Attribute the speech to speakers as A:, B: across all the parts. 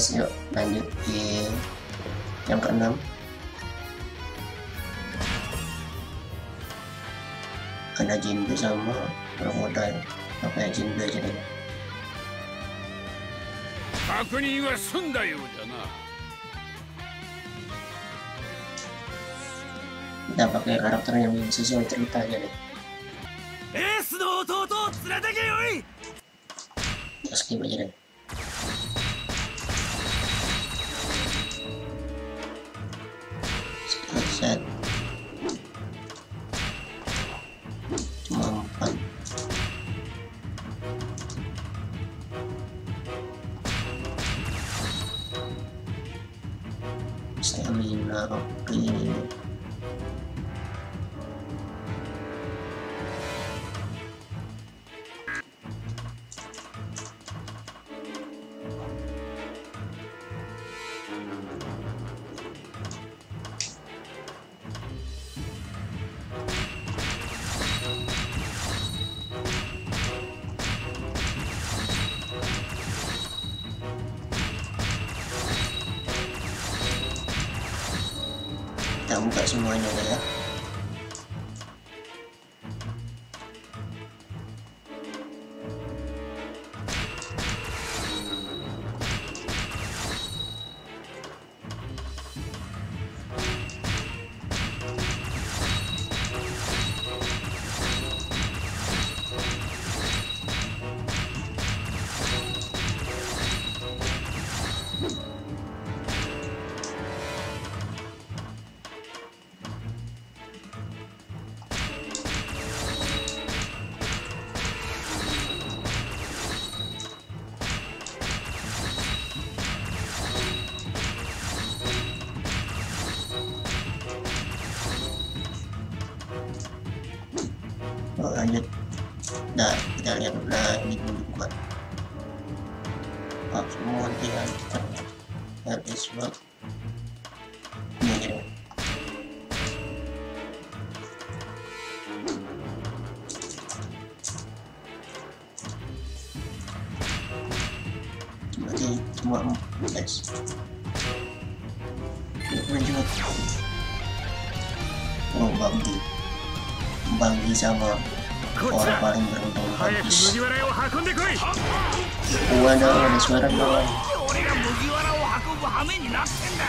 A: Oke guys, yuk lanjut di yang keenam. Ada Jinbe sama Crocodile. Apa ya Jinbe aja deh.
B: 確認は済んだようだな
A: Kita pakai karakter yang sesuai ceritanya deh.
C: エースの弟を連れてけよい
A: Kita skip aja deh.
C: person where I know they. ぶ羽目になってんだ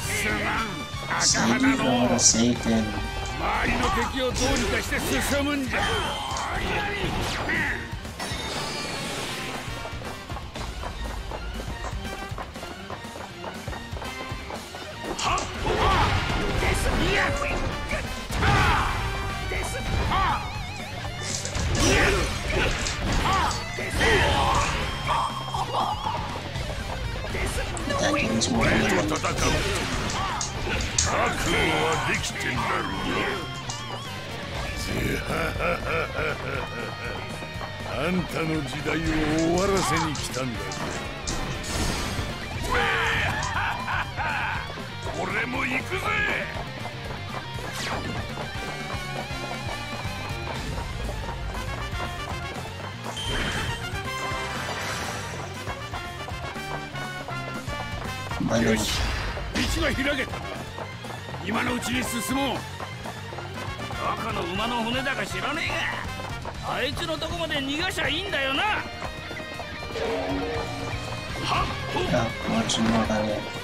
B: すまん赤
A: Save
B: 花の
A: or Satan
B: 周りの敵をどうにかして進むんじゃ俺も行くぜよし道が開けた今のうちに進もう
C: どこの馬の骨だ。か知らねえがあいつのとこまで逃がしゃいいんだよな
A: kita keluar semua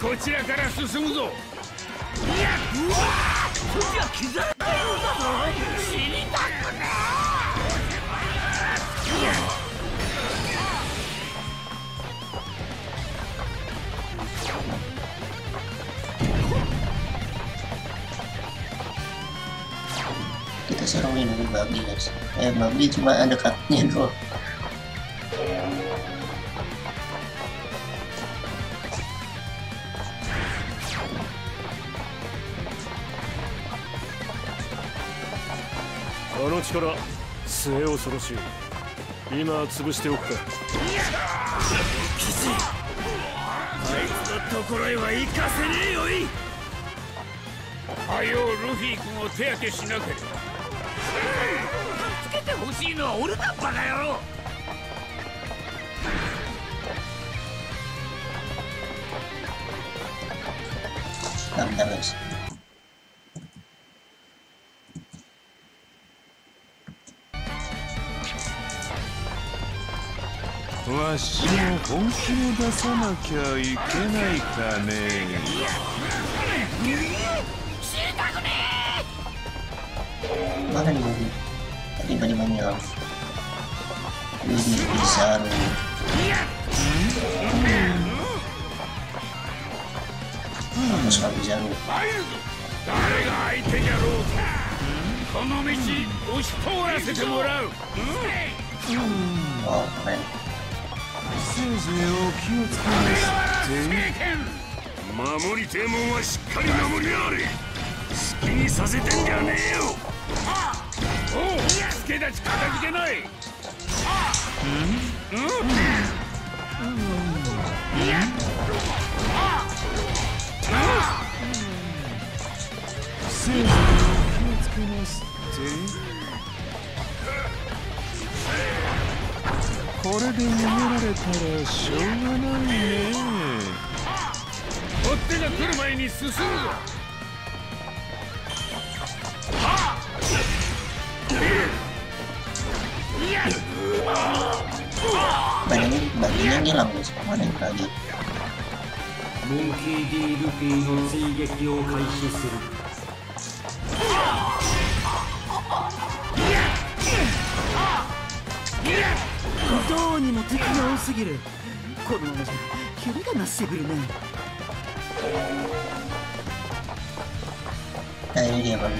B: こちらから進むぞいやうわ
C: そっちはキザルがいるんだぞ死に
A: え kita seruin dulu babi guys eh babi cuma ada katnya doang
D: あの力末恐ろしい。今潰しておくか。
C: きつい。あいつのところへは行かせねえよい。
B: はようルフィ君を手当てしなければ
C: つけてほしいのは俺だバカ野郎。
A: bentar guys
E: わしも本気を出さなきゃいけないかね。
A: tadi
B: 相手じゃろう。かこの道押し通らせてもらう
A: Wow keren
E: せいぜいお気をつけな
B: 俺
E: さ
B: は
E: って。
B: 聖剣守りてえもんはしっかり守りやがれ。好きにさせてんじゃねえよ。おう助立ち片付けない。
E: これで逃げられたらしょうがないね
B: 追っ手が来る前に進むぞ
F: モンキー・ディ・ルフィの追撃を開始する。
G: どうにも敵が多すぎる。このままじゃ、キリがなしてるね。
A: 大変だ
B: よ、バンジ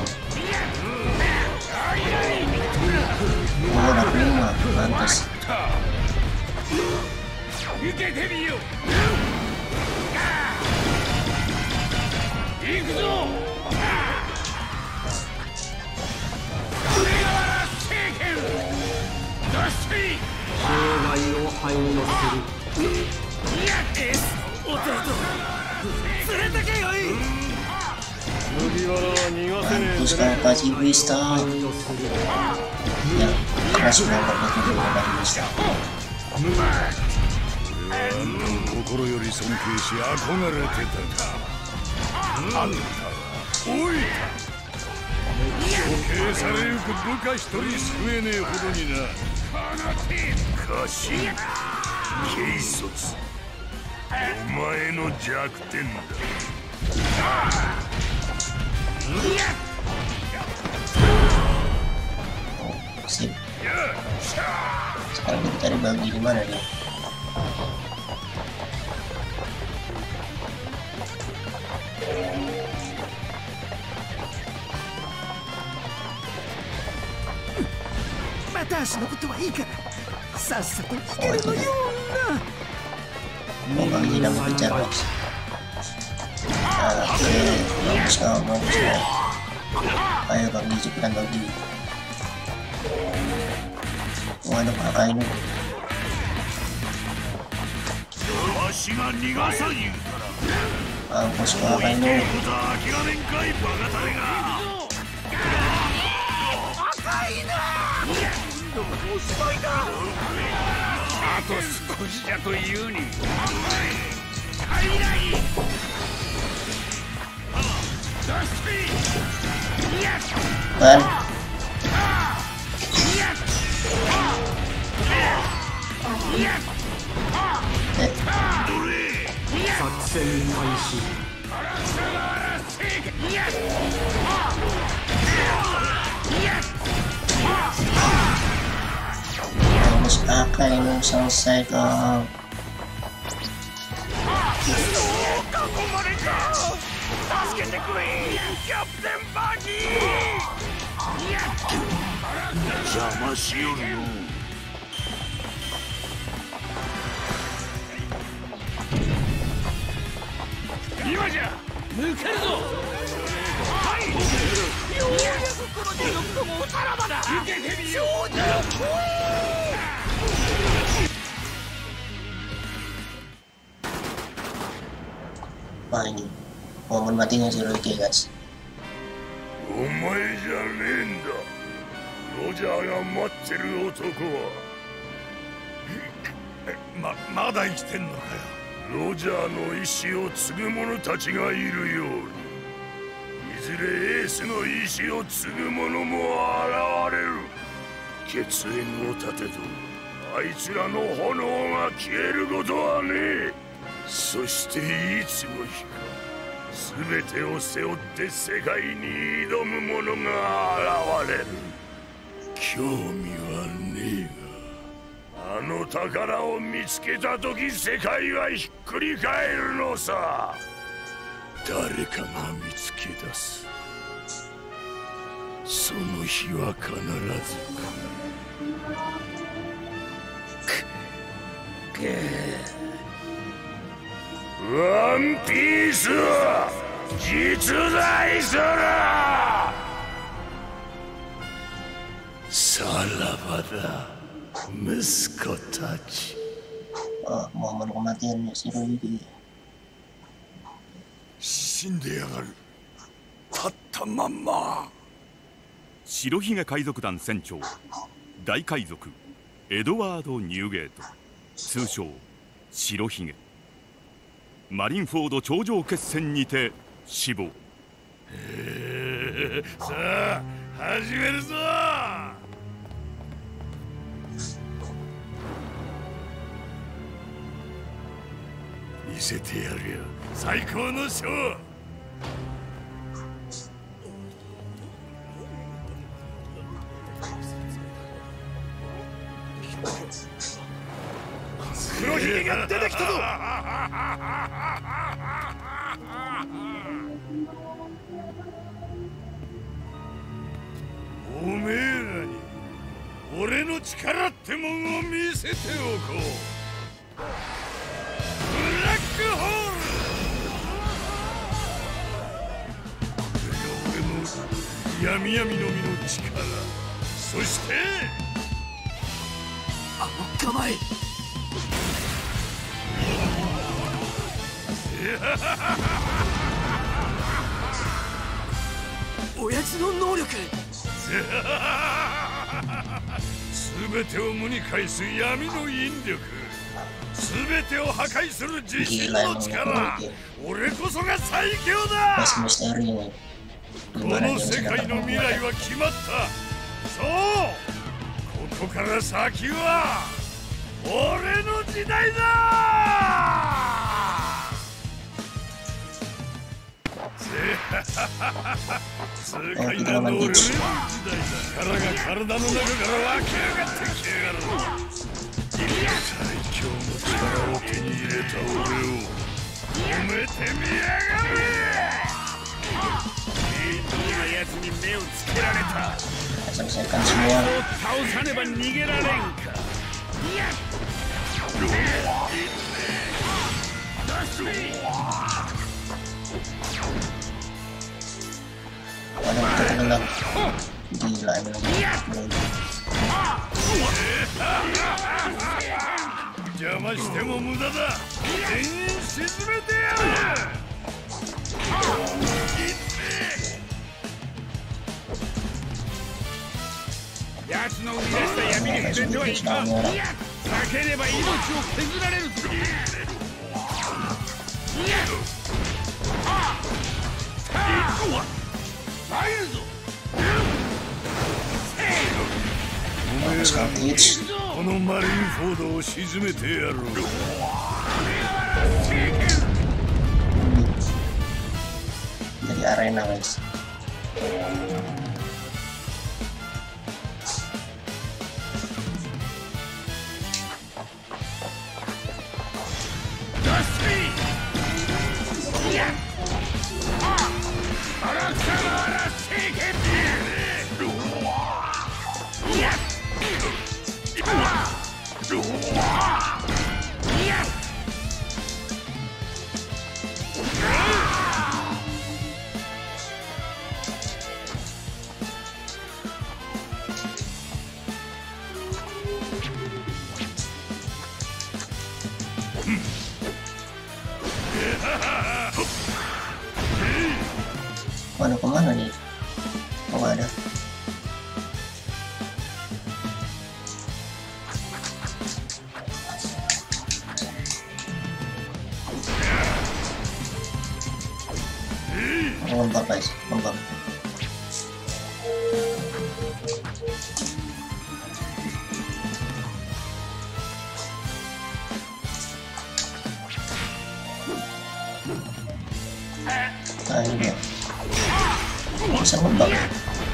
B: ー。う。行くぞ。
A: Mampus
D: ぜ
A: kau kasih Wista
F: 排除する
A: Ya keras banget itu dulu dari Wista
B: 心より尊敬し憧れてた。かあんたはおい処刑されゆく部下一人救えねえほどにな家臣軽率お前の弱点だ。
A: Sip Sekarang kita cari babi di mana dia
G: Mata 高橋のことはいいからさっさと逃げるのよ
A: Oh bang tidak mau kejar guys Oke bagus kau bagus kau Ayo bang Gi cepetan bang Gi Oh ada kakak ini
B: わしが逃がさん言うから
A: Mampus kau kakak
B: 言
A: ini
B: うことは諦めんかいバカタレがあと少しじゃというに
A: Kan Eh
F: 作戦開
A: Bud. Vamos a cairmos.
C: 助けてくれキャプテンバギー。邪魔しよるの今じゃ。抜けるぞ。はい。ようやくこの地獄もおさらばだ。受けてみよう。
B: ャーが待ってる男は。ままだ生きてんのかよ。ロジャーの意志を継ぐ者たちがいるように。いずれエースの意志を継ぐ者も現れる。血縁を立てとあいつらの炎が消えることはねえ。そしていつの日か全てを背負って世界に挑む者が現れる。興味はねえが。あの宝を見つけた時世界はひっくり返るのさ。誰かが見つけ出す。その日は必ず来る。くくワンピースは実在するさらばだ息子たち
A: Oh, momen kematiannya si Rocky.
B: 死んでやがる立ったまんま
H: 白ひげ海賊団船長大海賊エドワード・ニューゲート通称白ひげマリンフォード頂上決戦にて死亡。
B: さあ始めるぞ。見せてやるよ。最高のショー。黒ひげが出てきたぞ。俺の力ってもんを見せておこう。ブラックホール。俺の闇闇の実の力。そして。
C: あの構え。親父の能力
B: 全てを無に返す闇の引力。全てを破壊する自身の力。俺こそが最強だ.この世界の未来は決まった。そう。ここから先は俺の時代だ痛快な能力の時代だ力が体の中から湧き上がってきやがる最強の力を手に入れた俺を褒めてみやがれいいな奴に目をつけられた
A: selesaikan semua
B: 倒さねば逃げられんか
A: Waduh, tertenggelam. Gila ini lagi.
B: 邪魔しても無駄だ全員沈めてやる奴の生み出した闇に
A: Ada
B: 触れてはい
A: sedikit
B: かん
A: soalnya orang.
B: 避ければ命を削られるぞこのマリンフォードを沈めてやろう
A: Waduh kemana nih? Oh nggak ada. Lompat guys, lompat. Nah Bisa ngembang.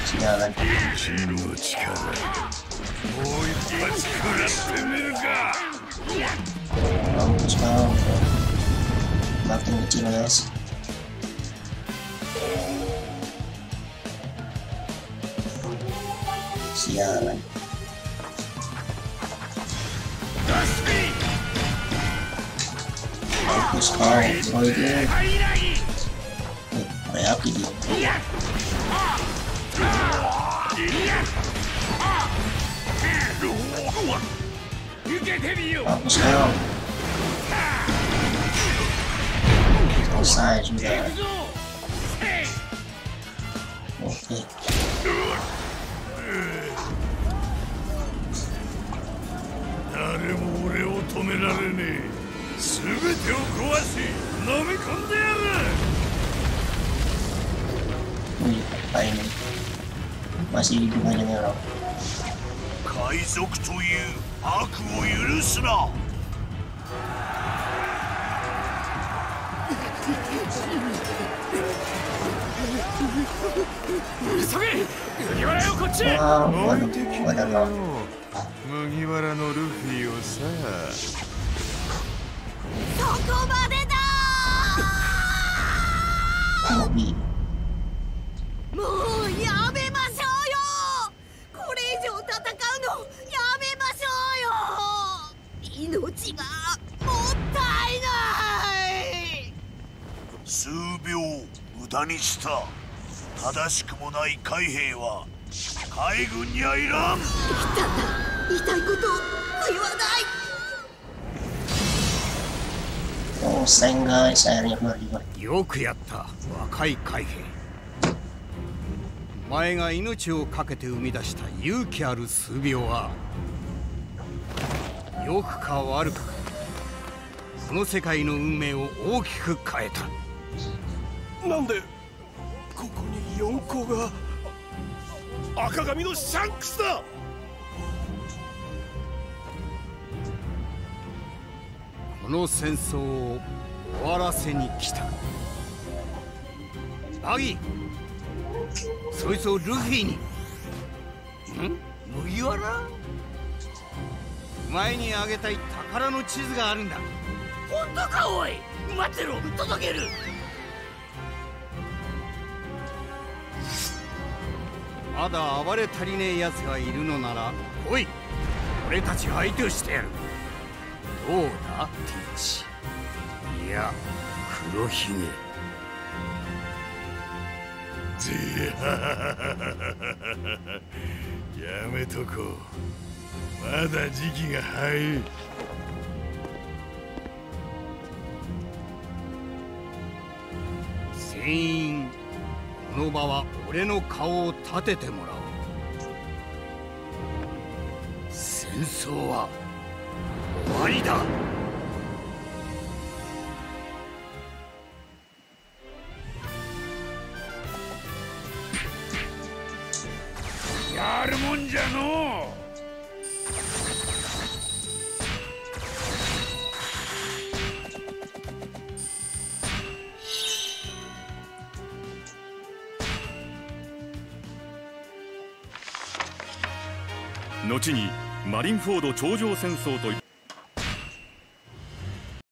A: Sialan.
B: 君の力もう一発食らってみるか
A: Mampus mampus. Makin kecil guys. Sialan. Mampus kau, bro itu. Eh, reaksi dia. Mampus kau. Selesai sudah. Oke.
B: 誰も俺を止められねえ全てを壊し飲み込んでやる
A: Wih, apa ini? Masih hidup aja nih orang.
B: 海賊という悪を許すな
C: 急げ麦わらよこっち
A: waduh lo.
E: 麦わらのルフィをさ
I: そこまでだ.もうやめましょうよこれ以上戦うのやめましょうよ命がもったいない
B: 数秒無駄にした正しくもない海兵は海軍にはいらん
I: 言いたいこと言わない
F: よくやった若い海兵お前が命を懸けて生み出した勇気ある数秒は良くか悪くか。この世界の運命を大きく変えた。
C: なんでここに四皇が赤髪のシャンクスだ。
F: この戦争を終わらせに来た。バギー。そいつをルフィに。ん？麦わら？お前にあげたい宝の地図があるんだ。
C: 本当かおい。待ってろ。届ける。
F: まだ暴れ足りねえ奴がいるのなら来い。俺たちが相手をしてやる。どうだ？ティーチ。いや黒ひげ。
B: やめとこうまだ時期が早い。
F: 全員この場は俺の顔を立ててもらおう。戦争は終わりだ。
B: やるもんじゃのう
H: リンフォード頂上戦争と